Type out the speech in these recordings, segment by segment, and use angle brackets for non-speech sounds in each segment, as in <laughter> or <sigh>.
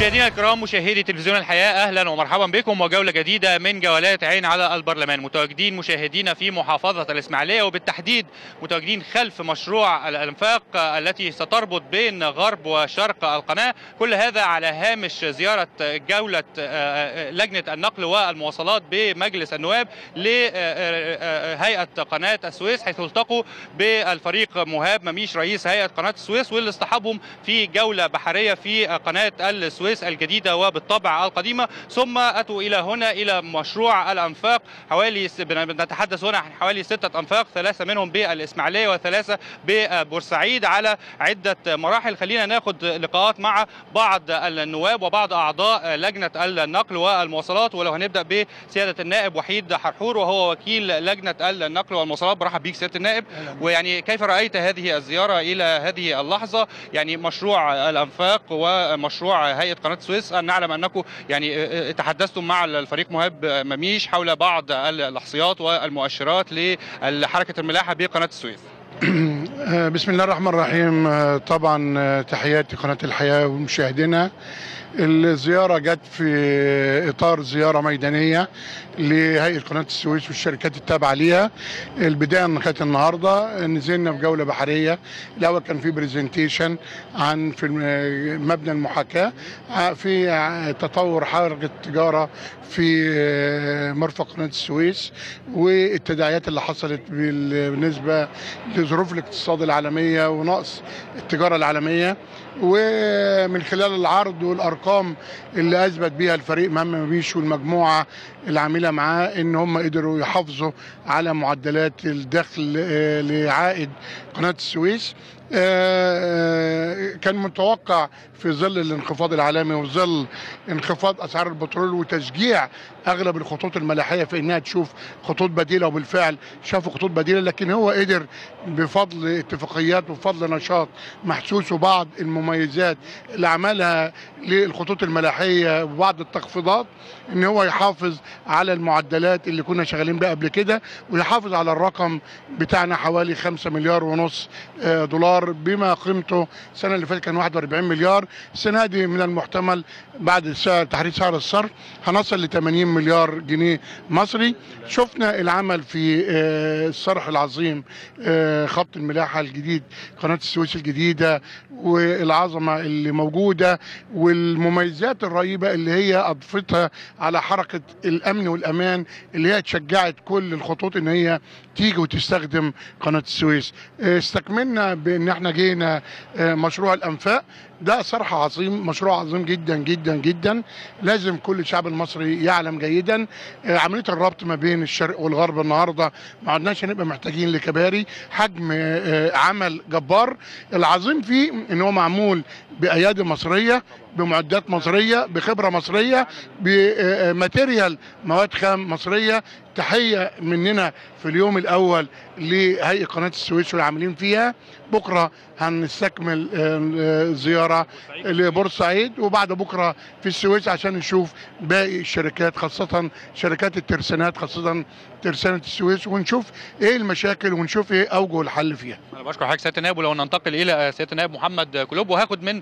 مشاهدينا الكرام مشاهدي تلفزيون الحياة أهلا ومرحبا بكم. وجولة جديدة من جولات عين على البرلمان. متواجدين مشاهدينا في محافظة الإسماعيلية وبالتحديد متواجدين خلف مشروع الأنفاق التي ستربط بين غرب وشرق القناة. كل هذا على هامش زيارة جولة لجنة النقل والمواصلات بمجلس النواب لهيئة قناة السويس حيث التقوا بالفريق مهاب مميش رئيس هيئة قناة السويس واللي اصطحبهم في جولة بحرية في قناة السويس. الجديدة وبالطبع القديمة. ثم أتوا إلى هنا إلى مشروع الأنفاق. حوالي نتحدث هنا عن حوالي ستة أنفاق ثلاثة منهم بالإسماعيلية وثلاثة ببورسعيد على عدة مراحل. خلينا ناخد لقاءات مع بعض النواب وبعض أعضاء لجنة النقل والمواصلات. ولو هنبدأ بسيادة النائب وحيد حرحور وهو وكيل لجنة النقل والمواصلات. برحب بيك سيادة النائب. ويعني كيف رأيت هذه الزيارة إلى هذه اللحظة؟ يعني مشروع الأنفاق ومشروع هيئة قناة السويس أن نعلم أنكم يعني تحدثتم مع الفريق مهاب مميش حول بعض الأحصيات والمؤشرات لحركة الملاحة بقناة السويس <clears throat> بسم الله الرحمن الرحيم. طبعا تحياتي قناة الحياة ومشاهدينا. الزيارة جت في إطار زيارة ميدانية لهيئة قناة السويس والشركات التابعة ليها. البداية كانت النهاردة. نزلنا في جولة بحرية. الأول كان في برزنتيشن عن في مبنى المحاكاة. في تطور حركة التجارة في مرفق قناة السويس والتداعيات اللي حصلت بالنسبة لظروف الاقتصاد العالمية ونقص التجارة العالمية. ومن خلال العرض والأرقام اللي أثبت بيها الفريق مهما مبيش والمجموعة العاملة معاه إن هم قدروا يحافظوا على معدلات الدخل لعائد قناة السويس. كان متوقع في ظل الانخفاض العالمي وظل انخفاض أسعار البترول وتشجيع أغلب الخطوط الملاحية في إنها تشوف خطوط بديلة وبالفعل شافوا خطوط بديلة لكن هو قدر بفضل اتفاقيات وبفضل نشاط محسوس وبعض المميزات اللي عملها للخطوط الملاحية وبعض التخفيضات إن هو يحافظ على المعدلات اللي كنا شغالين بها قبل كده ويحافظ على الرقم بتاعنا حوالي 5 مليار ونص دولار. بما قيمته. السنة اللي فاتت كان 41 مليار. السنة دي من المحتمل بعد تحرير سعر الصرف. هنصل ل 80 مليار جنيه مصري. شفنا العمل في الصرح العظيم خط الملاحة الجديد قناة السويس الجديدة والعظمة اللي موجودة والمميزات الرهيبة اللي هي أضفتها على حركة الأمن والأمان اللي هي شجعت كل الخطوط إن هي تيجي وتستخدم قناة السويس. استكملنا بإن إحنا جينا مشروع الأنفاق. ده صراحة عظيم مشروع عظيم جدا جدا جدا. لازم كل الشعب المصري يعلم جيدا. عملية الربط ما بين الشرق والغرب النهاردة ما عدناش هنبقى محتاجين لكباري. حجم عمل جبار. العظيم فيه إن هو معمول بأيادي مصرية. بمعدات مصرية بخبرة مصرية بماتيريال مواد خام مصرية. تحية مننا في اليوم الأول لهيئة قناة السويس والعاملين فيها. بكرة هنستكمل زيارة لبورسعيد وبعد بكرة في السويس عشان نشوف باقي الشركات خاصة شركات الترسانات خاصة ترسانة السويس ونشوف إيه المشاكل ونشوف إيه أوجه الحل فيها. أنا بشكر حضرتك سيادة النائب ولو ننتقل إلى سيادة النائب محمد كلوب وهاخد من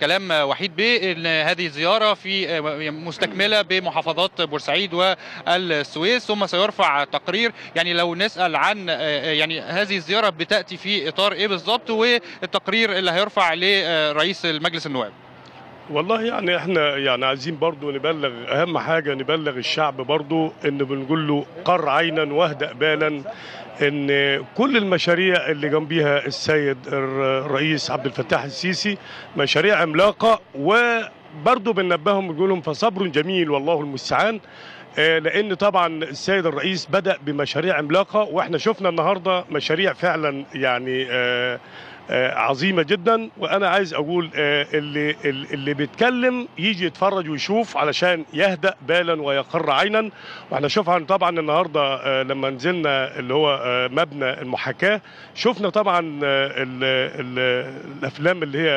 كلام وحيد بيه. هذه الزياره في مستكملة بمحافظات بورسعيد والسويس ثم سيرفع تقرير يعني لو نسأل عن يعني هذه الزيارة بتأتي في إطار إيه بالظبط والتقرير اللي هيرفع لرئيس المجلس النواب. والله يعني إحنا يعني عايزين برضو نبلغ أهم حاجة نبلغ الشعب برضو إن بنقول له قر عينا واهدأ بالا إن كل المشاريع اللي جنبيها السيد الرئيس عبد الفتاح السيسي مشاريع عملاقة وبرضو بننبههم بنقول لهم فصبر جميل والله المستعان. لأن طبعا السيد الرئيس بدأ بمشاريع عملاقة وإحنا شفنا النهارده مشاريع فعلا يعني عظيمة جدا. وأنا عايز أقول اللي اللي بيتكلم يجي يتفرج ويشوف علشان يهدأ بالا ويقر عينا. وإحنا شفنا طبعا النهارده لما نزلنا اللي هو مبنى المحاكاة شفنا طبعا ال ال الأفلام اللي هي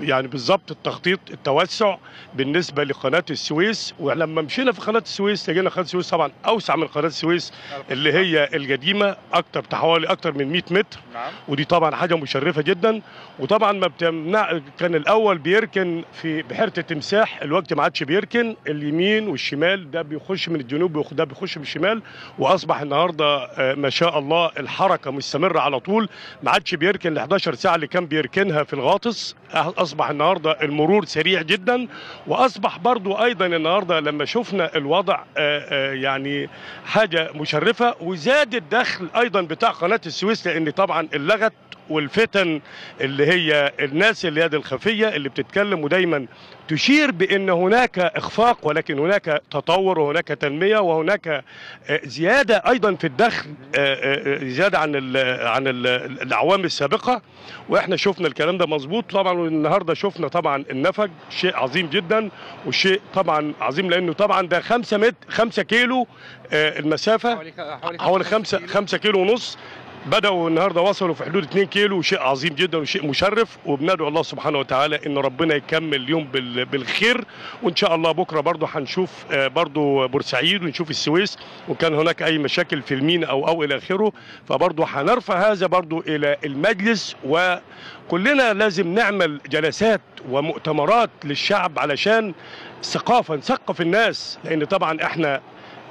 يعني بالظبط التخطيط التوسع بالنسبة لقناة السويس. ولما مشينا في قناة السويس لقينا قناة السويس طبعا أوسع من قناة السويس اللي هي القديمة أكتر حوالي أكتر من 100 متر. نعم. ودي طبعا حاجة مشرفة جدا. وطبعا ما بتمنع كان الأول بيركن في بحيرة التمساح الوقت ما عادش بيركن. اليمين والشمال ده بيخش من الجنوب ده بيخش من الشمال. وأصبح النهارده آه، ما شاء الله الحركة مستمرة على طول. ما عادش بيركن ال 11 ساعة اللي كان بيركنها في الغاطس. أه- أصبح النهارده المرور سريع جدا وأصبح برضو أيضا النهارده لما شفنا الوضع آه، آه، يعني حاجة مشرفة وزاد الدخل أيضا بتاع قناة السويس لأن طبعا اللغط والفتن اللي هي الناس اليد الخفية اللي بتتكلم ودايما تشير بإن هناك إخفاق ولكن هناك تطور وهناك تنمية وهناك آه، زيادة أيضا في الدخل آه، آه، زيادة عن ال عن ال الأعوام السابقة. وإحنا شفنا الكلام ده مظبوط. طبعا والنهارده شفنا طبعا النفق شيء عظيم جدا وشيء طبعا عظيم لأنه طبعا ده 5 متر 5 كيلو المسافة. حوالي حوالي حوالي خمسة خمسة كيلو ونص. بدأوا النهارده وصلوا في حدود 2 كيلو وشيء عظيم جدا وشيء مشرف. وبندعو الله سبحانه وتعالى ان ربنا يكمل اليوم بال- بالخير. وإن شاء الله بكرة برضه هنشوف آه، برضه بورسعيد ونشوف السويس. وكان هناك أي مشاكل في المينا أو أو إلى آخره. فبرضه هنرفع هذا برضه إلى المجلس. وكلنا لازم نعمل جلسات ومؤتمرات للشعب علشان ثقافه نثقف الناس. لأن طبعا إحنا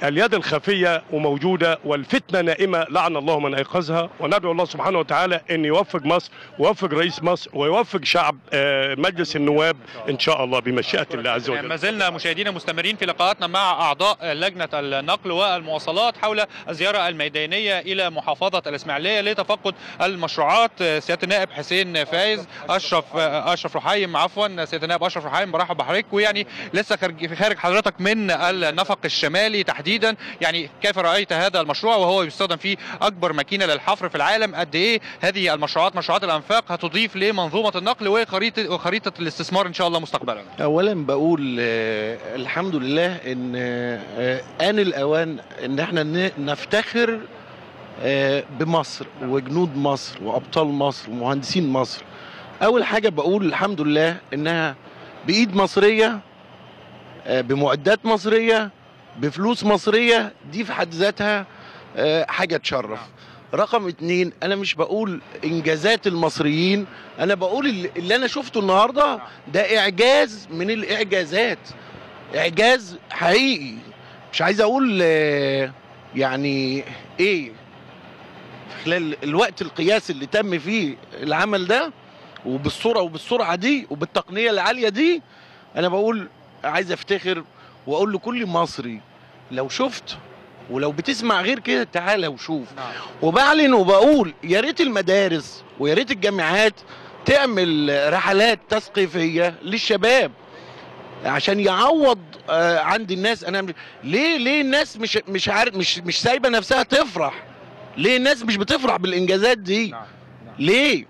اليد الخفية وموجودة والفتنة نائمة لعن الله من أيقظها. وندعو الله سبحانه وتعالى أن يوفق مصر ويوفق رئيس مصر ويوفق شعب آه، مجلس النواب إن شاء الله بمشيئة الله عز ما وجل زلنا مشاهدينا مستمرين في لقاءاتنا مع أعضاء لجنة النقل والمواصلات حول الزيارة الميدانية إلى محافظة الإسماعيلية لتفقد المشروعات. سيادة النائب حسين فايز أشرف أشرف رحايم عفوا سيادة النائب أشرف رحايم برحب بحضرتك. ويعني لسه خارج حضرتك من النفق الشمالي تحديدا يعني كيف رأيت هذا المشروع وهو يستخدم فيه أكبر ماكينة للحفر في العالم؟ قد إيه هذه المشروعات مشروعات الأنفاق هتضيف لمنظومه النقل وخريطة وخريطة الاستثمار إن شاء الله مستقبلا؟ اولا بقول آه، الحمد لله إن آه، آن الأوان إن إحنا نفتخر آه، بمصر وجنود مصر وأبطال مصر ومهندسين مصر. أول حاجة بقول الحمد لله إنها بإيد مصرية بمعدات مصرية بفلوس مصرية دي في حد ذاتها آه، حاجة تشرف. رقم اتنين أنا مش بقول إنجازات المصريين أنا بقول اللي أنا شفته النهارده ده إعجاز من الإعجازات. إعجاز حقيقي. مش عايز أقول آه، يعني إيه خلال الوقت القياسي اللي تم فيه العمل ده وبالصورة وبالسرعة دي وبالتقنية العالية دي أنا بقول عايز أفتخر وأقول لكل مصري لو شفت ولو بتسمع غير كده تعالى وشوف. وبعلن وبقول يا ريت المدارس ويا ريت الجامعات تعمل رحلات تثقيفية للشباب عشان يعوض آه، عند الناس أنا مش- ليه ليه الناس مش مش عارف مش مش سايبة نفسها تفرح؟ ليه الناس مش بتفرح بالإنجازات دي؟ نعم. ليه؟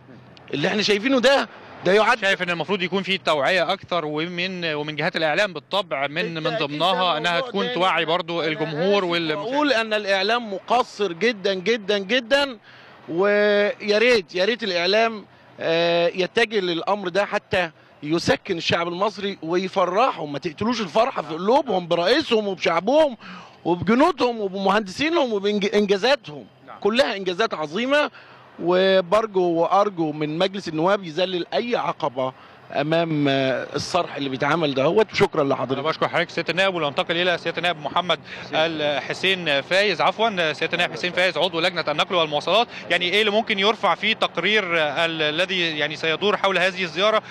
اللي إحنا شايفينه ده ده يعد شايف إن المفروض يكون في توعية أكثر ومن ومن جهات الإعلام بالطبع من من ضمنها إنها تكون. توعي برضو الجمهور وال أقول أن الإعلام مقصر جدا جدا جدا ويا ريت يا ريت الإعلام آه، يتجه للأمر ده حتى يسكن الشعب المصري ويفرحهم ما تقتلوش الفرحة في قلوبهم برئيسهم وبشعبهم وبجنودهم وبمهندسينهم وبانجازاتهم نعم. كلها إنجازات عظيمة وبرجو وأرجو من مجلس النواب يذلل أي عقبة أمام آه، الصرح اللي بيتعمل دهوت وشكرا أنا لحضرتك. بشكر حضرتك سيادة النائب وننتقل إلى سيادة النائب محمد الحسين فايز. عفوا سيادة النائب حسين فايز عضو لجنة النقل والمواصلات. يعني إيه اللي ممكن يرفع في تقرير ال- الذي يعني سيدور حول هذه الزيارة؟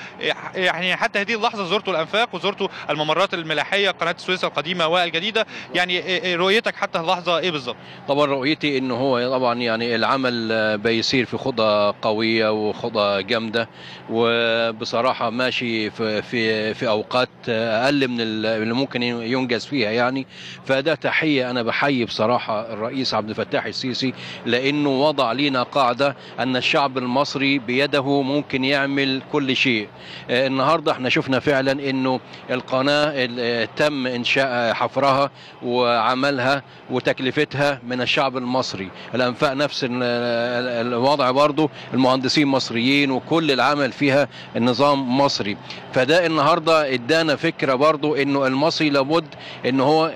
يعني حتى هذه اللحظة زرتوا الأنفاق وزرتوا الممرات الملاحية قناة السويس القديمة والجديدة. يعني إيه- إيه رؤيتك حتى اللحظة إيه بالظبط؟ طبعا رؤيتي إنه هو طبعا يعني العمل آه، بيصير في خطى قوية وخطى جامدة. وبصراحة ماشي في في في أوقات أقل من ال- اللي ممكن ينجز فيها يعني. فده تحية أنا بحيي بصراحة الرئيس عبد الفتاح السيسي لأنه وضع لنا قاعدة أن الشعب المصري بيده ممكن يعمل كل شيء. آه، النهارده إحنا شفنا فعلا إنه القناة ال- تم إنشاء حفرها وعملها وتكلفتها من الشعب المصري. الأنفاق نفس ال- ال- الوضع برضو المهندسين مصريين وكل العمل فيها النظام مصري فده النهارده ادانا فكرة برضو إنه المصري لابد إن هو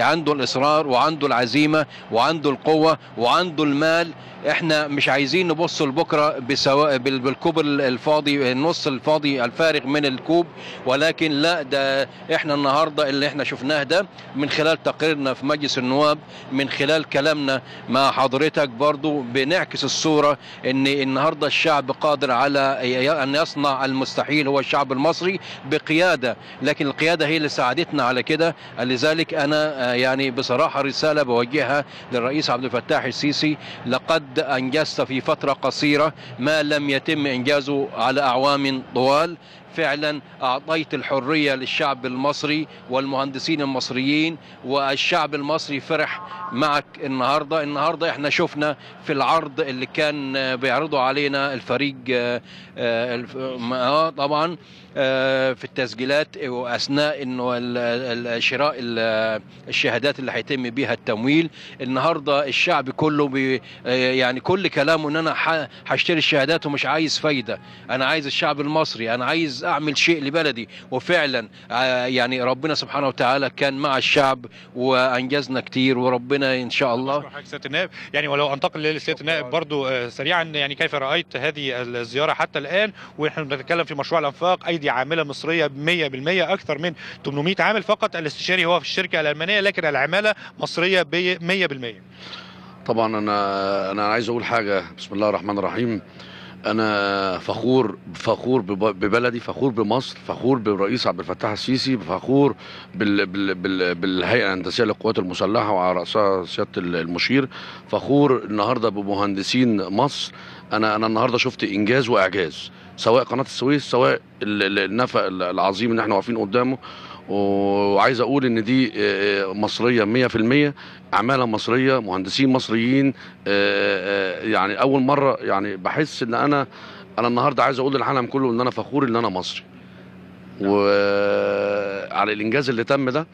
عنده الإصرار وعنده العزيمة وعنده القوة وعنده المال إحنا مش عايزين نبص لبكرة بسواء بال- بالكوب الفاضي النص الفاضي الفارغ من الكوب ولكن لا ده إحنا النهارده اللي إحنا شفناه ده من خلال تقريرنا في مجلس النواب من خلال كلامنا مع حضرتك برضو بنعكس الصورة إن النهارده الشعب قادر على أن يصنع المستحيل هو الشعب المصري بقيادة لكن القيادة هي اللي ساعدتنا على كده. لذلك أنا آه، يعني بصراحة رسالة بوجهها للرئيس عبد الفتاح السيسي لقد انجزت في فترة قصيرة ما لم يتم إنجازه على أعوام طوال. فعلا أعطيت الحرية للشعب المصري والمهندسين المصريين والشعب المصري فرح معك النهارده. النهارده إحنا شفنا في العرض اللي كان بيعرضوا علينا الفريق آه، آه، طبعا آه، في التسجيلات وأثناء إنه شراء ال- الشهادات اللي هيتم بيها التمويل. النهارده الشعب كله بي يعني كل كلامه إن أنا هشتري الشهادات ومش عايز فايدة. أنا عايز الشعب المصري أنا عايز أعمل شيء لبلدي. وفعلا آه، يعني ربنا سبحانه وتعالى كان مع الشعب وأنجزنا كتير وربنا إن شاء الله. سيادة النائب. يعني ولو أنتقل لسيادة النائب برضو آه، سريعا يعني كيف رأيت هذه الزيارة حتى الآن؟ ونحن بنتكلم في مشروع الأنفاق أيدي عاملة مصرية 100% أكثر من 800 عامل فقط. الاستشاري هو في الشركة الألمانية لكن العمالة مصرية ب 100% طبعا أنا أنا عايز أقول حاجة. بسم الله الرحمن الرحيم. أنا فخور فخور بب- ببلدي فخور بمصر فخور بالرئيس عبد الفتاح السيسي فخور بال بال بال بالهيئة الهندسية للقوات المسلحة وعلى رأسها سيادة المشير. فخور النهارده بمهندسين مصر. أنا أنا النهارده شفت إنجاز وإعجاز سواء قناة السويس سواء ال- ال- النفق العظيم اللي إحنا واقفين قدامه. وعايز أقول إن دي آه، مصرية 100% عماله مصرية مهندسين مصريين آه، آه، يعني أول مرة يعني بحس إن أنا أنا النهارده عايز أقول للعالم كله إن أنا فخور إن أنا مصري. وعلى الإنجاز اللي تم ده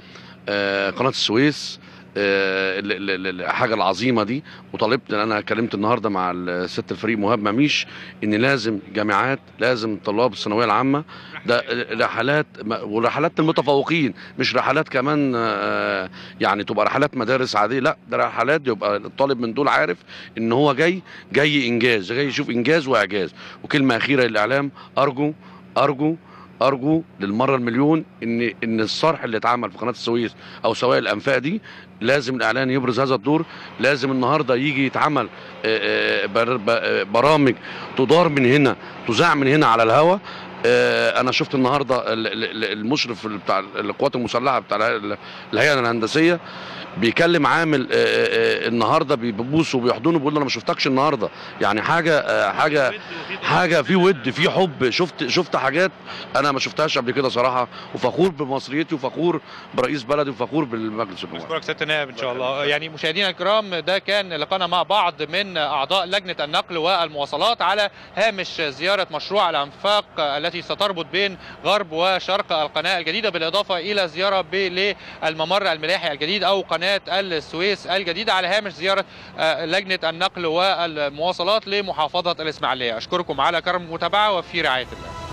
آه، قناة السويس آه، ال- ال- ال- الحاجة العظيمة دي. وطالبت إن أنا اتكلمت النهارده مع ال- ست الفريق مهاب مميش إن لازم جامعات لازم طلاب الثانوية العامة. ده رحلات ورحلات المتفوقين مش رحلات كمان آه، يعني تبقى رحلات مدارس عادية. لا ده رحلات يبقى الطالب من دول عارف إن هو جاي جاي إنجاز جاي يشوف إنجاز وإعجاز. وكلمة أخيرة للإعلام أرجو أرجو أرجو للمرة المليون ان إن الصرح اللي اتعمل في قناة السويس أو سواء الأنفاق دي لازم الإعلان يبرز هذا الدور لازم النهارده يجي يتعمل آه، آه، آه، برامج تدار من هنا تذاع من هنا على الهواء أنا شفت النهارده ال- ال- ال- المشرف بتاع القوات المسلحة بتاع الهيئة- الهيئة الهندسية بيكلم عامل آه، آه، النهارده بيبوسه وبيحضنه بيقول له أنا ما شفتكش النهارده. يعني حاجة آه، حاجة حاجة في ود في حب. شفت شفت حاجات أنا ما شفتهاش قبل كده صراحة. وفخور بمصريتي وفخور برئيس بلدي وفخور بالمجلس النواب. اشكرك سياده النائب إن شاء الله. يعني مشاهدينا الكرام ده كان لقانا مع بعض من أعضاء لجنة النقل والمواصلات على هامش زيارة مشروع الأنفاق التي ستربط بين غرب وشرق القناة الجديدة بالإضافة إلى زيارة ب- للممر الملاحي الجديد أو قناة السويس الجديدة على هامش زيارة آه، لجنة النقل والمواصلات لمحافظة الإسماعيلية. أشكركم على كرم المتابعة وفي رعاية الله.